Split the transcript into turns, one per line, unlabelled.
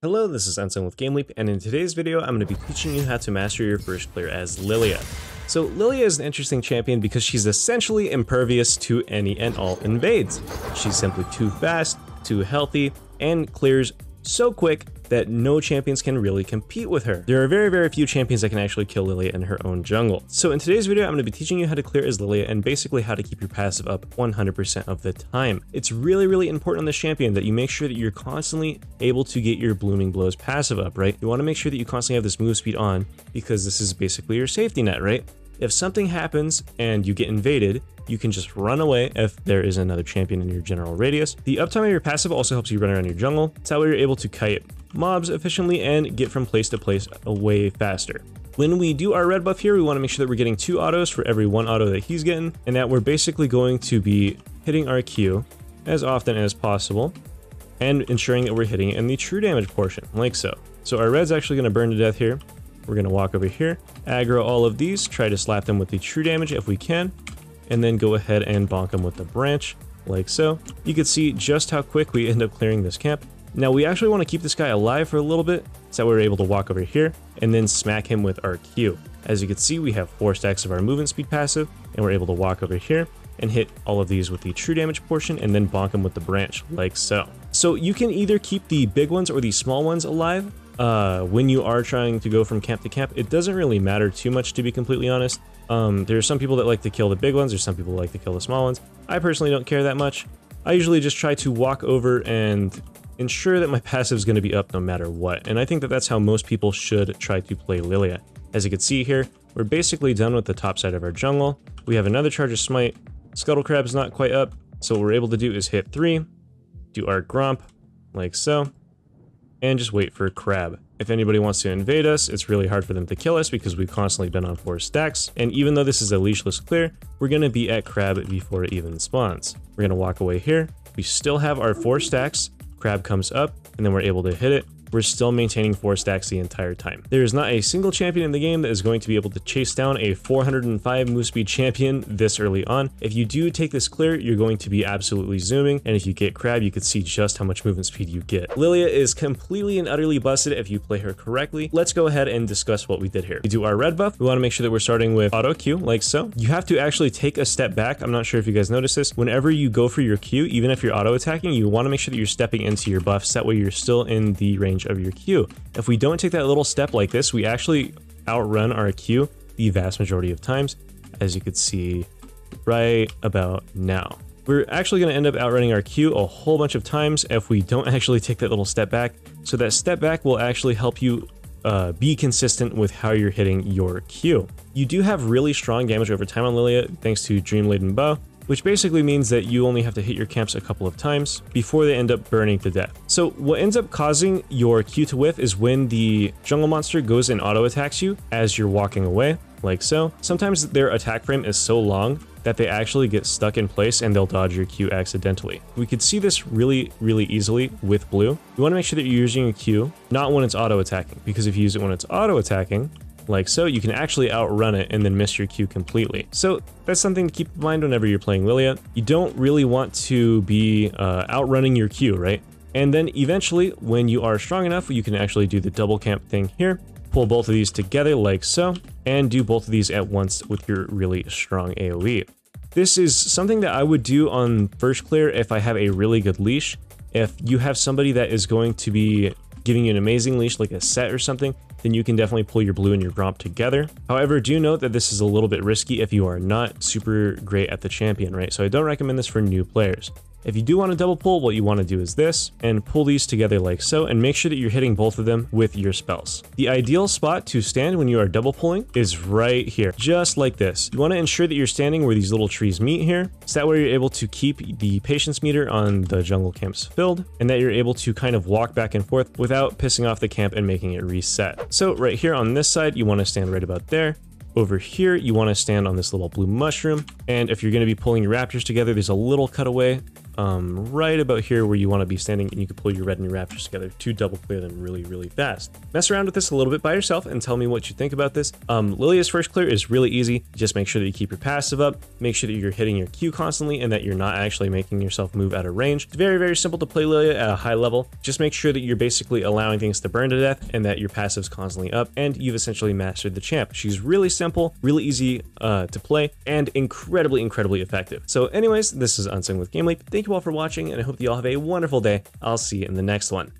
Hello, this is Ensign with GameLeap, and in today's video, I'm going to be teaching you how to master your first player as Lillia. So Lillia is an interesting champion because she's essentially impervious to any and all invades. She's simply too fast, too healthy, and clears so quick that no champions can really compete with her. There are very, very few champions that can actually kill Lillia in her own jungle. So in today's video, I'm going to be teaching you how to clear as Lillia and basically how to keep your passive up 100% of the time. It's really, really important on this champion that you make sure that you're constantly able to get your Blooming Blows passive up, right? You want to make sure that you constantly have this move speed on because this is basically your safety net, right? If something happens and you get invaded, you can just run away if there is another champion in your general radius. The uptime of your passive also helps you run around your jungle. It's how you're able to kite mobs efficiently and get from place to place way faster. When we do our red buff here, we want to make sure that we're getting two autos for every one auto that he's getting, and that we're basically going to be hitting our Q as often as possible, and ensuring that we're hitting it in the true damage portion, like so. So our red's actually going to burn to death here. We're going to walk over here, aggro all of these, try to slap them with the true damage if we can, and then go ahead and bonk them with the branch, like so. You can see just how quick we end up clearing this camp. Now we actually want to keep this guy alive for a little bit, so that we're able to walk over here and then smack him with our Q. As you can see, we have 4 stacks of our movement speed passive, and we're able to walk over here and hit all of these with the true damage portion and then bonk them with the branch, like so. So you can either keep the big ones or the small ones alive uh, when you are trying to go from camp to camp. It doesn't really matter too much, to be completely honest. Um, there are some people that like to kill the big ones, there's some people that like to kill the small ones. I personally don't care that much. I usually just try to walk over and ensure that my passive is going to be up no matter what, and I think that that's how most people should try to play Lillia. As you can see here, we're basically done with the top side of our jungle. We have another charge of Smite. Scuttle Crab's not quite up, so what we're able to do is hit 3, do our Gromp, like so, and just wait for Crab. If anybody wants to invade us, it's really hard for them to kill us because we've constantly been on 4 stacks, and even though this is a leashless clear, we're going to be at Crab before it even spawns. We're going to walk away here. We still have our 4 stacks, Crab comes up, and then we're able to hit it we're still maintaining 4 stacks the entire time. There is not a single champion in the game that is going to be able to chase down a 405 move speed champion this early on. If you do take this clear, you're going to be absolutely zooming, and if you get Crab, you can see just how much movement speed you get. Lillia is completely and utterly busted if you play her correctly. Let's go ahead and discuss what we did here. We do our red buff. We want to make sure that we're starting with auto Q, like so. You have to actually take a step back. I'm not sure if you guys noticed this. Whenever you go for your Q, even if you're auto attacking, you want to make sure that you're stepping into your buffs. That way you're still in the range of your Q. If we don't take that little step like this, we actually outrun our Q the vast majority of times, as you could see right about now. We're actually going to end up outrunning our Q a whole bunch of times if we don't actually take that little step back. So that step back will actually help you uh, be consistent with how you're hitting your Q. You do have really strong damage over time on Lillia thanks to Dream Laden Bough, which basically means that you only have to hit your camps a couple of times before they end up burning to death. So what ends up causing your Q to whiff is when the jungle monster goes and auto attacks you as you're walking away, like so. Sometimes their attack frame is so long that they actually get stuck in place and they'll dodge your Q accidentally. We could see this really, really easily with blue. You want to make sure that you're using your Q, not when it's auto attacking, because if you use it when it's auto attacking, like so, you can actually outrun it and then miss your Q completely. So that's something to keep in mind whenever you're playing Lillia. You don't really want to be uh, outrunning your Q, right? And then eventually, when you are strong enough, you can actually do the double camp thing here, pull both of these together like so, and do both of these at once with your really strong AoE. This is something that I would do on first clear if I have a really good leash. If you have somebody that is going to be giving you an amazing leash like a Sett or something, then you can definitely pull your blue and your gromp together. However, do note that this is a little bit risky if you are not super great at the champion, right? So I don't recommend this for new players. If you do want to double pull, what you want to do is this, and pull these together like so, and make sure that you're hitting both of them with your spells. The ideal spot to stand when you are double pulling is right here, just like this. You want to ensure that you're standing where these little trees meet here, so that way you're able to keep the patience meter on the jungle camps filled, and that you're able to kind of walk back and forth without pissing off the camp and making it reset. So right here on this side, you want to stand right about there, over here, you want to stand on this little blue mushroom. And if you're going to be pulling your raptors together, there's a little cutaway um, right about here where you want to be standing and you can pull your red and your raptors together to double clear them really, really fast. Mess around with this a little bit by yourself and tell me what you think about this. Um, Lillia's first clear is really easy. Just make sure that you keep your passive up, make sure that you're hitting your Q constantly and that you're not actually making yourself move out of range. It's very, very simple to play Lillia at a high level. Just make sure that you're basically allowing things to burn to death and that your passive's constantly up and you've essentially mastered the champ. She's really simple, really easy uh, to play, and incredibly, incredibly effective. So anyways, this is Unsung with Game Leap. Thank you all for watching and I hope you all have a wonderful day. I'll see you in the next one.